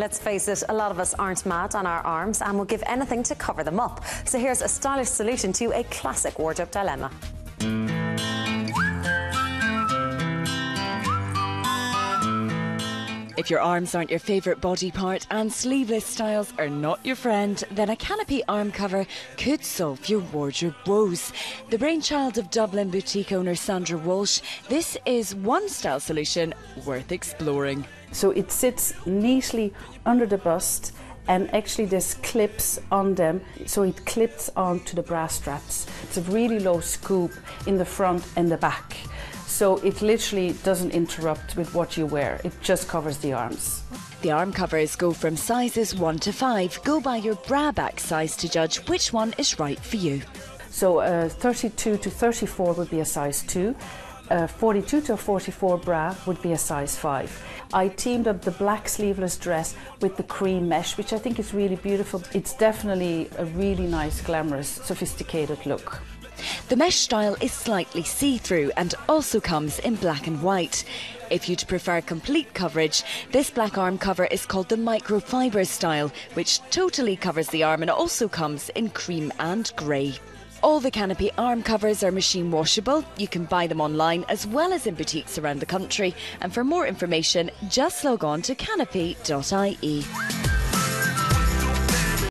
Let's face it, a lot of us aren't mad on our arms and will give anything to cover them up. So here's a stylish solution to a classic wardrobe dilemma. If your arms aren't your favourite body part and sleeveless styles are not your friend, then a Canopi arm cover could solve your wardrobe woes. The brainchild of Dublin boutique owner Sandra Walsh, this is one style solution worth exploring. So it sits neatly under the bust and actually there's clips on them so it clips onto the bra straps. It's a really low scoop in the front and the back. So it literally doesn't interrupt with what you wear. It just covers the arms. The arm covers go from sizes 1 to 5. Go by your bra back size to judge which one is right for you. So uh, 32 to 34 would be a size 2. Uh, 42 to 44 bra would be a size 5. I teamed up the black sleeveless dress with the cream mesh, which I think is really beautiful. It's definitely a really nice, glamorous, sophisticated look. The mesh style is slightly see through and also comes in black and white. If you'd prefer complete coverage, this black arm cover is called the microfiber style, which totally covers the arm and also comes in cream and grey. All the Canopi arm covers are machine washable. You can buy them online as well as in boutiques around the country. And for more information, just log on to canopi.ie.